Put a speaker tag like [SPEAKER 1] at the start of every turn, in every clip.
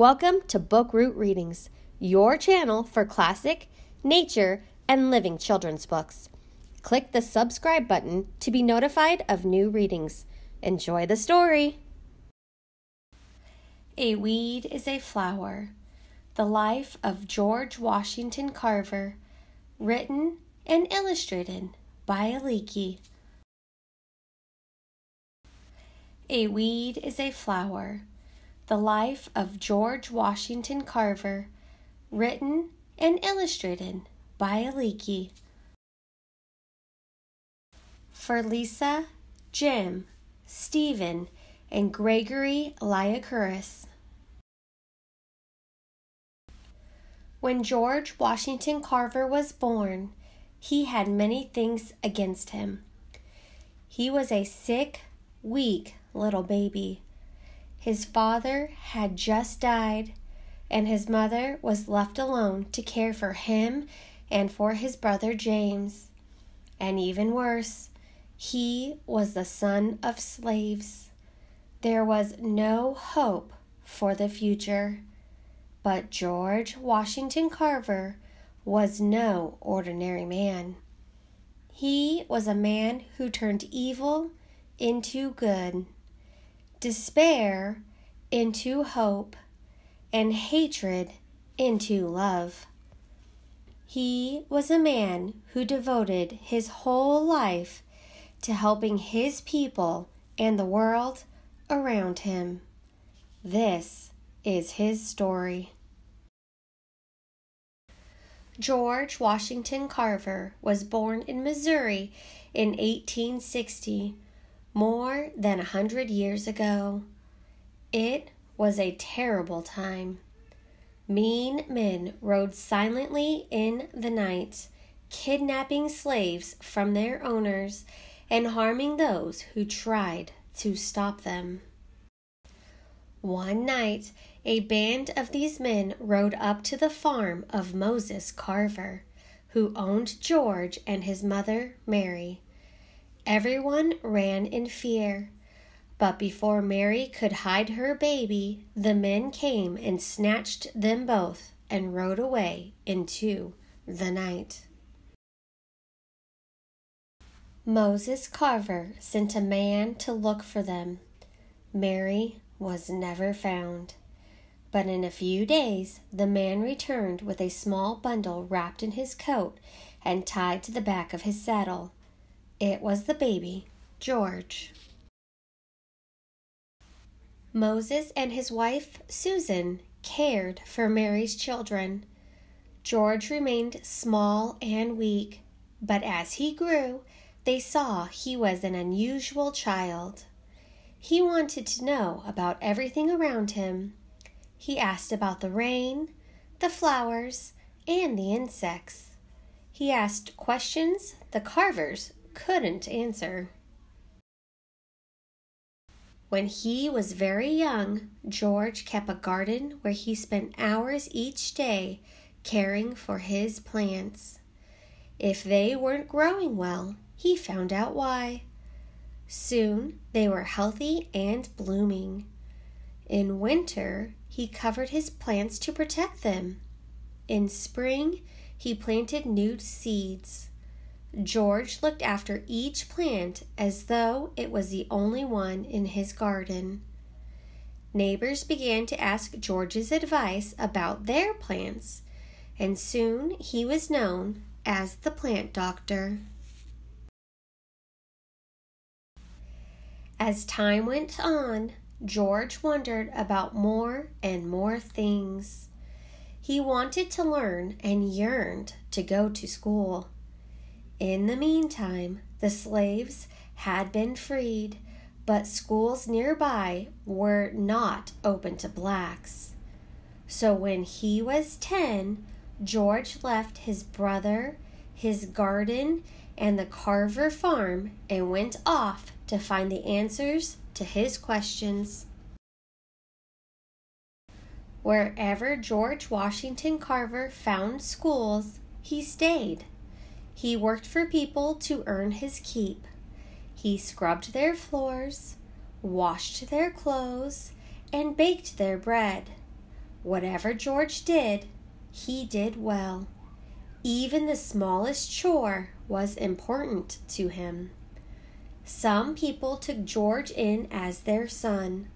[SPEAKER 1] Welcome to Bookroot Readings, your channel for classic, nature, and living children's books. Click the subscribe button to be notified of new readings. Enjoy the story. A Weed is a Flower The Life of George Washington Carver, written and illustrated by Aliki. A Weed is a Flower the Life of George Washington Carver, written and illustrated by Aliki. For Lisa, Jim, Stephen, and Gregory Liacouras. When George Washington Carver was born, he had many things against him. He was a sick, weak little baby his father had just died, and his mother was left alone to care for him and for his brother James. And even worse, he was the son of slaves. There was no hope for the future. But George Washington Carver was no ordinary man. He was a man who turned evil into good despair into hope, and hatred into love. He was a man who devoted his whole life to helping his people and the world around him. This is his story. George Washington Carver was born in Missouri in 1860 more than a hundred years ago. It was a terrible time. Mean men rode silently in the night, kidnapping slaves from their owners and harming those who tried to stop them. One night, a band of these men rode up to the farm of Moses Carver, who owned George and his mother, Mary. Everyone ran in fear. But before Mary could hide her baby, the men came and snatched them both and rode away into the night. Moses Carver sent a man to look for them. Mary was never found. But in a few days the man returned with a small bundle wrapped in his coat and tied to the back of his saddle. It was the baby, George. Moses and his wife, Susan, cared for Mary's children. George remained small and weak, but as he grew, they saw he was an unusual child. He wanted to know about everything around him. He asked about the rain, the flowers, and the insects. He asked questions the carvers couldn't answer. When he was very young, George kept a garden where he spent hours each day caring for his plants. If they weren't growing well, he found out why. Soon they were healthy and blooming. In winter, he covered his plants to protect them. In spring, he planted new seeds. George looked after each plant as though it was the only one in his garden. Neighbors began to ask George's advice about their plants, and soon he was known as the plant doctor. As time went on, George wondered about more and more things. He wanted to learn and yearned to go to school. In the meantime, the slaves had been freed, but schools nearby were not open to blacks. So when he was 10, George left his brother, his garden, and the Carver farm and went off to find the answers to his questions. Wherever George Washington Carver found schools, he stayed. He worked for people to earn his keep. He scrubbed their floors, washed their clothes, and baked their bread. Whatever George did, he did well. Even the smallest chore was important to him. Some people took George in as their son.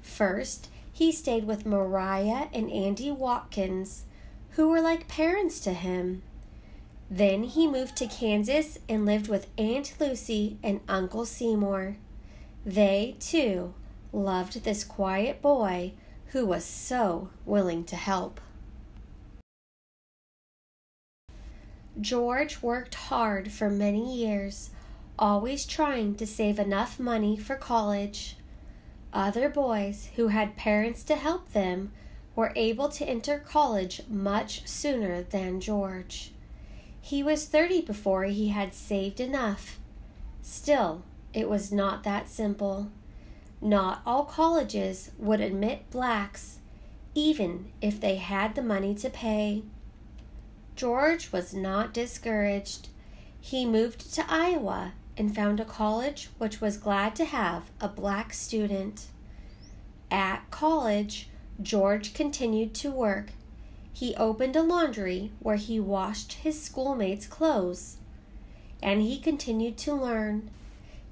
[SPEAKER 1] First, he stayed with Mariah and Andy Watkins, who were like parents to him. Then he moved to Kansas and lived with Aunt Lucy and Uncle Seymour. They, too, loved this quiet boy who was so willing to help. George worked hard for many years, always trying to save enough money for college. Other boys who had parents to help them were able to enter college much sooner than George. He was 30 before he had saved enough. Still, it was not that simple. Not all colleges would admit blacks, even if they had the money to pay. George was not discouraged. He moved to Iowa and found a college which was glad to have a black student. At college, George continued to work. He opened a laundry where he washed his schoolmates' clothes. And he continued to learn.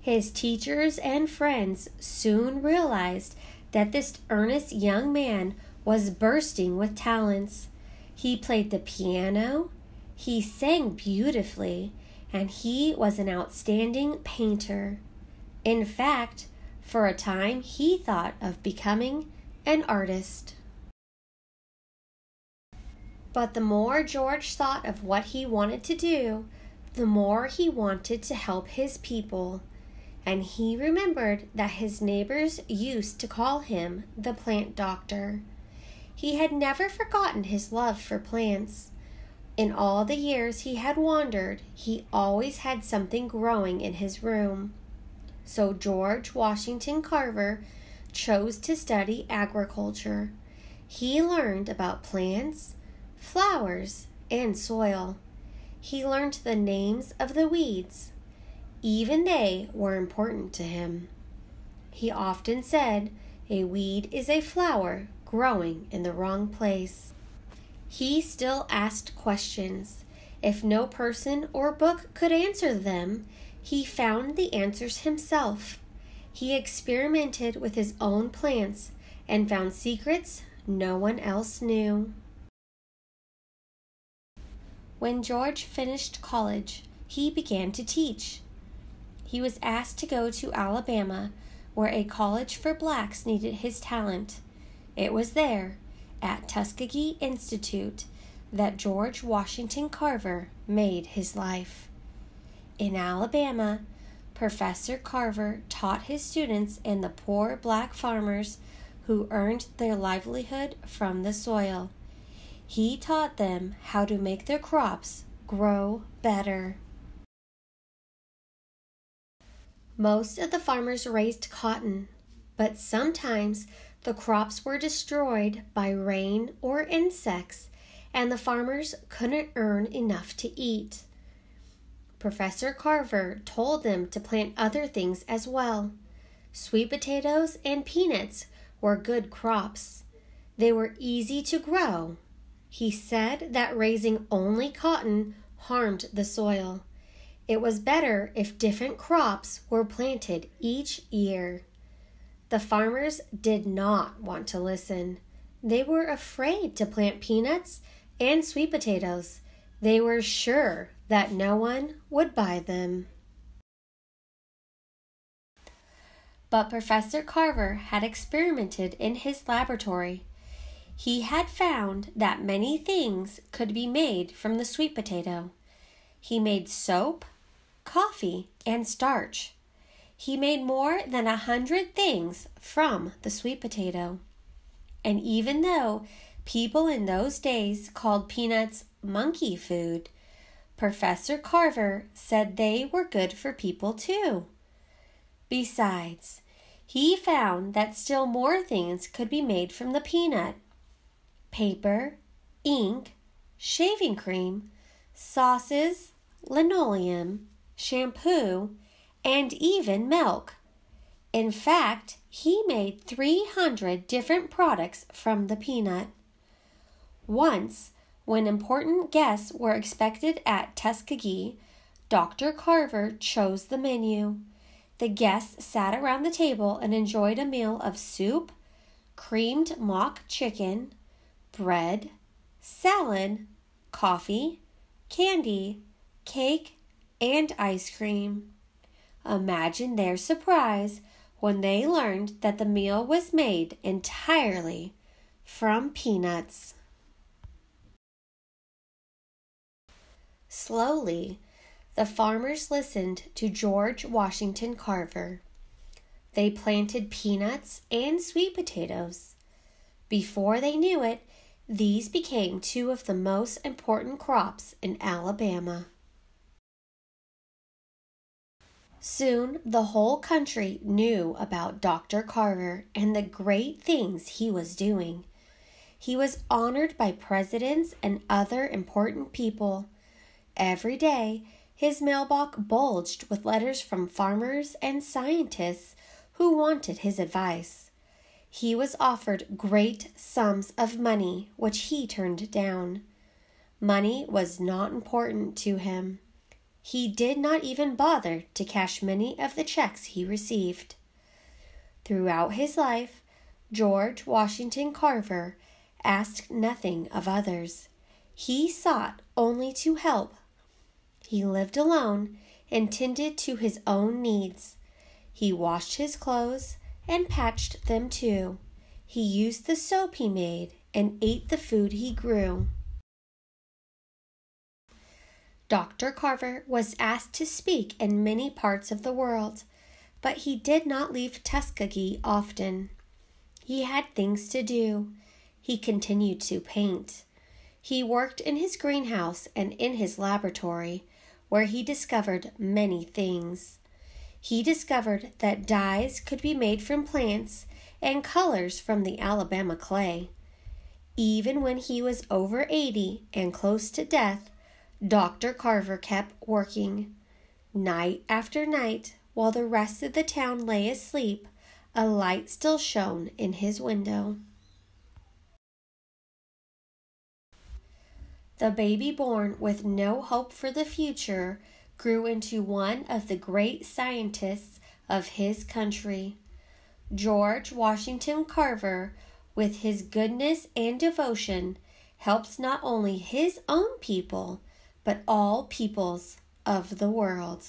[SPEAKER 1] His teachers and friends soon realized that this earnest young man was bursting with talents. He played the piano, he sang beautifully, and he was an outstanding painter. In fact, for a time he thought of becoming an artist. But the more George thought of what he wanted to do, the more he wanted to help his people. And he remembered that his neighbors used to call him the plant doctor. He had never forgotten his love for plants. In all the years he had wandered, he always had something growing in his room. So George Washington Carver chose to study agriculture. He learned about plants, flowers, and soil. He learned the names of the weeds. Even they were important to him. He often said, A weed is a flower growing in the wrong place. He still asked questions. If no person or book could answer them, he found the answers himself. He experimented with his own plants and found secrets no one else knew. When George finished college, he began to teach. He was asked to go to Alabama, where a college for blacks needed his talent. It was there, at Tuskegee Institute, that George Washington Carver made his life. In Alabama, Professor Carver taught his students and the poor black farmers who earned their livelihood from the soil. He taught them how to make their crops grow better. Most of the farmers raised cotton, but sometimes the crops were destroyed by rain or insects, and the farmers couldn't earn enough to eat. Professor Carver told them to plant other things as well. Sweet potatoes and peanuts were good crops. They were easy to grow. He said that raising only cotton harmed the soil. It was better if different crops were planted each year. The farmers did not want to listen. They were afraid to plant peanuts and sweet potatoes. They were sure that no one would buy them. But Professor Carver had experimented in his laboratory. He had found that many things could be made from the sweet potato. He made soap, coffee, and starch. He made more than a hundred things from the sweet potato. And even though people in those days called peanuts monkey food, Professor Carver said they were good for people too. Besides, he found that still more things could be made from the peanut paper, ink, shaving cream, sauces, linoleum, shampoo, and even milk. In fact, he made 300 different products from the peanut. Once, when important guests were expected at Tuskegee, Dr. Carver chose the menu. The guests sat around the table and enjoyed a meal of soup, creamed mock chicken, bread, salad, coffee, candy, cake, and ice cream. Imagine their surprise when they learned that the meal was made entirely from peanuts. Slowly, the farmers listened to George Washington Carver. They planted peanuts and sweet potatoes. Before they knew it, these became two of the most important crops in Alabama. Soon the whole country knew about Dr. Carver and the great things he was doing. He was honored by presidents and other important people. Every day, his mailbox bulged with letters from farmers and scientists who wanted his advice. He was offered great sums of money, which he turned down. Money was not important to him. He did not even bother to cash many of the checks he received. Throughout his life, George Washington Carver asked nothing of others. He sought only to help. He lived alone and tended to his own needs. He washed his clothes and patched them too. He used the soap he made and ate the food he grew. Dr. Carver was asked to speak in many parts of the world, but he did not leave Tuskegee often. He had things to do. He continued to paint. He worked in his greenhouse and in his laboratory, where he discovered many things. He discovered that dyes could be made from plants and colors from the Alabama clay. Even when he was over 80 and close to death, Dr. Carver kept working. Night after night, while the rest of the town lay asleep, a light still shone in his window. The baby born with no hope for the future grew into one of the great scientists of his country. George Washington Carver, with his goodness and devotion, helps not only his own people, but all peoples of the world.